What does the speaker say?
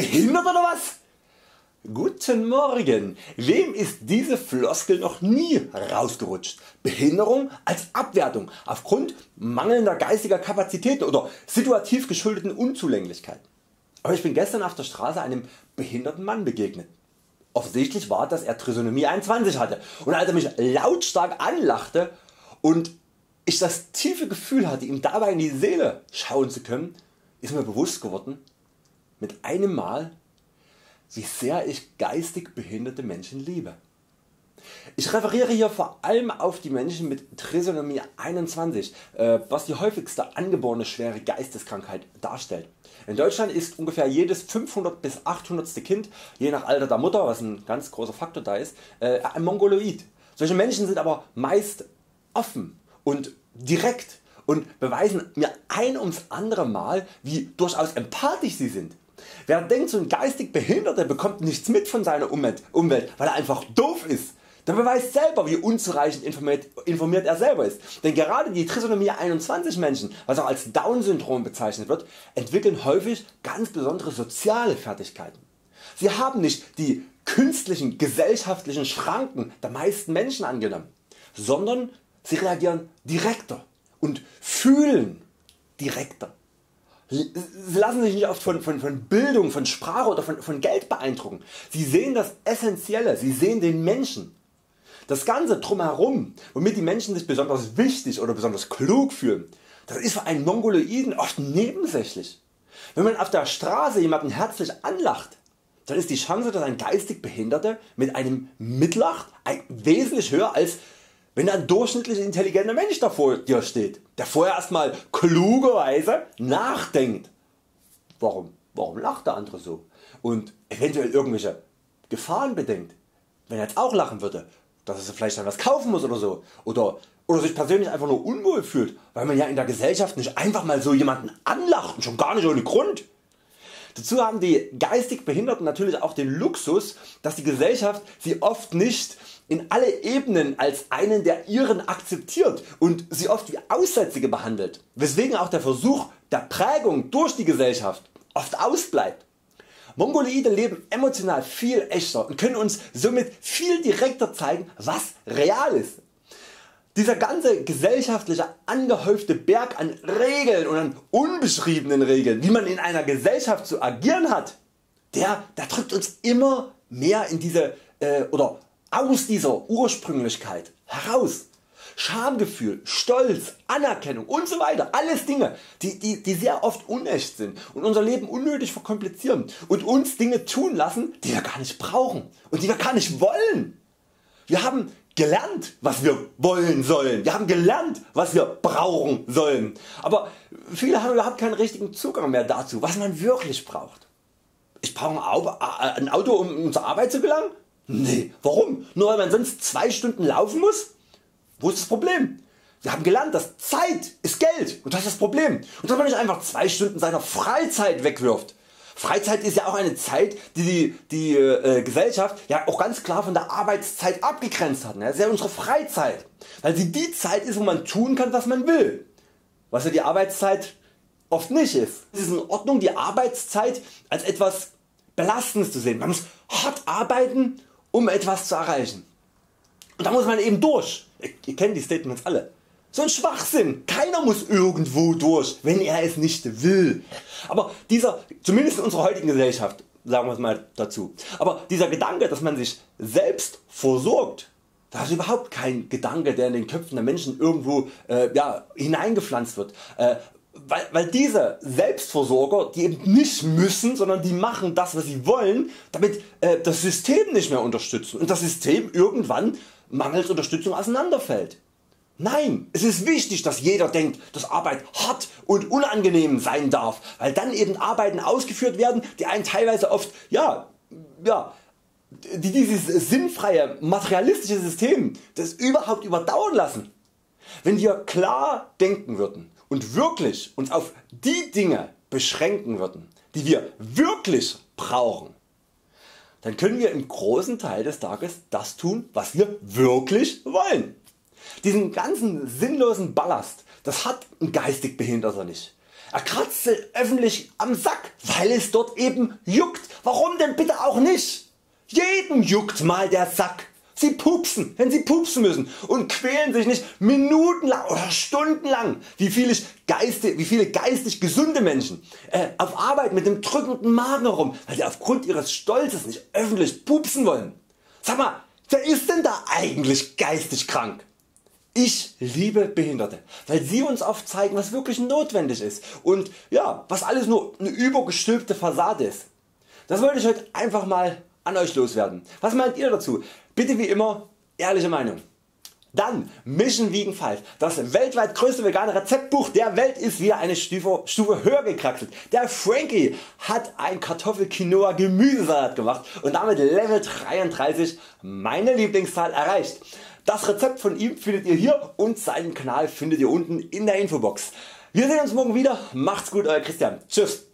behindert oder was? Guten Morgen! Wem ist diese Floskel noch nie rausgerutscht? Behinderung als Abwertung aufgrund mangelnder geistiger Kapazitäten oder situativ geschuldeten Unzulänglichkeiten. Aber ich bin gestern auf der Straße einem behinderten Mann begegnet. Offensichtlich war dass er Trisomie 21 hatte und als er mich lautstark anlachte und ich das tiefe Gefühl hatte ihm dabei in die Seele schauen zu können, ist mir bewusst geworden, mit einem Mal wie sehr ich geistig behinderte Menschen liebe. Ich referiere hier vor allem auf die Menschen mit Trisomie 21, äh, was die häufigste angeborene schwere Geisteskrankheit darstellt. In Deutschland ist ungefähr jedes 500 bis 800. Kind, je nach Alter der Mutter, was ein ganz großer Faktor da ist, äh, ein Mongoloid. Solche Menschen sind aber meist offen und direkt und beweisen mir ein ums andere Mal wie durchaus empathisch sie sind. Wer denkt so ein geistig Behinderter bekommt nichts mit von seiner Umwelt, weil er einfach doof ist, der beweist selber wie unzureichend informiert, informiert er selber ist. Denn gerade die Trisomie 21 Menschen, was auch als Down Syndrom bezeichnet wird, entwickeln häufig ganz besondere soziale Fertigkeiten. Sie haben nicht die künstlichen gesellschaftlichen Schranken der meisten Menschen angenommen, sondern sie reagieren direkter und fühlen direkter. Sie lassen sich nicht oft von, von, von Bildung, von Sprache oder von, von Geld beeindrucken. Sie sehen das Essentielle, sie sehen den Menschen. Das ganze drumherum, womit die Menschen sich besonders wichtig oder besonders klug fühlen, das ist für einen Mongoloiden oft nebensächlich. Wenn man auf der Straße jemanden herzlich anlacht, dann ist die Chance dass ein geistig Behinderter mit einem mitlacht wesentlich höher als wenn ein durchschnittlich intelligenter Mensch da vor dir steht, der vorher erstmal klugerweise nachdenkt. Warum, warum lacht der andere so? Und eventuell irgendwelche Gefahren bedenkt. Wenn er jetzt auch lachen würde, dass er vielleicht etwas kaufen muss oder so. Oder, oder sich persönlich einfach nur unwohl fühlt, weil man ja in der Gesellschaft nicht einfach mal so jemanden anlacht und schon gar nicht ohne Grund. Dazu haben die geistig Behinderten natürlich auch den Luxus, dass die Gesellschaft sie oft nicht in alle Ebenen als einen der ihren akzeptiert und sie oft wie Aussätzige behandelt, weswegen auch der Versuch der Prägung durch die Gesellschaft oft ausbleibt. Mongoloide leben emotional viel echter und können uns somit viel direkter zeigen was real ist. Dieser ganze gesellschaftliche angehäufte Berg an Regeln und an unbeschriebenen Regeln wie man in einer Gesellschaft zu agieren hat, der, der drückt uns immer mehr in diese äh, oder aus dieser Ursprünglichkeit heraus. Schamgefühl, Stolz, Anerkennung und so weiter, alles Dinge die, die, die sehr oft unecht sind und unser Leben unnötig verkomplizieren und uns Dinge tun lassen die wir gar nicht brauchen und die wir gar nicht wollen. Wir haben gelernt was wir wollen sollen, wir haben gelernt was wir brauchen sollen, aber viele haben überhaupt keinen richtigen Zugang mehr dazu was man wirklich braucht. Ich brauche ein Auto um zur Arbeit zu gelangen? Nee, warum? Nur weil man sonst 2 Stunden laufen muss? Wo ist das Problem? Wir haben gelernt, dass Zeit ist Geld und das ist das Problem. Und dass man nicht einfach 2 Stunden seiner Freizeit wegwirft. Freizeit ist ja auch eine Zeit die die, die äh, Gesellschaft ja auch ganz klar von der Arbeitszeit abgegrenzt hat. Ne? Das ist ja unsere Freizeit, weil sie die Zeit ist wo man tun kann was man will. Was ja die Arbeitszeit oft nicht ist. Es ist in Ordnung die Arbeitszeit als etwas Belastendes zu sehen. Man muss hart arbeiten um etwas zu erreichen. Und da muss man eben durch. Ihr kennt die Statements alle. So ein Schwachsinn. Keiner muss irgendwo durch, wenn er es nicht will. Aber dieser, zumindest in unserer heutigen Gesellschaft, sagen wir es mal dazu, aber dieser Gedanke, dass man sich selbst versorgt, das ist überhaupt kein Gedanke, der in den Köpfen der Menschen irgendwo äh, ja, hineingepflanzt wird. Äh, weil, weil diese Selbstversorger die eben nicht müssen, sondern die machen das was sie wollen, damit äh, das System nicht mehr unterstützen und das System irgendwann mangels Unterstützung auseinanderfällt. Nein, es ist wichtig dass jeder denkt dass Arbeit hart und unangenehm sein darf, weil dann eben Arbeiten ausgeführt werden die einen teilweise oft ja, ja, die dieses sinnfreie materialistische System das überhaupt überdauern lassen. Wenn wir klar denken würden und wirklich uns auf die Dinge beschränken würden, die wir wirklich brauchen, dann können wir im großen Teil des Tages das tun, was wir wirklich wollen. Diesen ganzen sinnlosen Ballast, das hat ein geistig Behinderter nicht. Er kratzte öffentlich am Sack, weil es dort eben juckt. Warum denn bitte auch nicht? Jeden juckt mal der Sack. Sie pupsen, wenn sie pupsen müssen und quälen sich nicht minutenlang oder stundenlang wie viele, geistig, wie viele geistig gesunde Menschen äh, auf Arbeit mit dem drückenden Magen herum, weil sie aufgrund ihres Stolzes nicht öffentlich pupsen wollen. Sag mal, wer ist denn da eigentlich geistig krank? Ich liebe Behinderte, weil sie uns oft zeigen was wirklich notwendig ist und ja, was alles nur eine übergestülpte Fassade ist. Das wollte ich heute einfach mal an Euch loswerden. Was meint ihr dazu? Bitte wie immer ehrliche Meinung. Dann Mission Vegan 5, das weltweit größte vegane Rezeptbuch der Welt ist wieder eine Stufe, Stufe höher gekraxelt. Der Frankie hat ein Kartoffel-Quinoa Gemüsesalat gemacht und damit Level 33 meine Lieblingszahl erreicht. Das Rezept von ihm findet ihr hier und seinen Kanal findet ihr unten in der Infobox. Wir sehen uns morgen wieder. Macht's gut Euer Christian. Tschüss.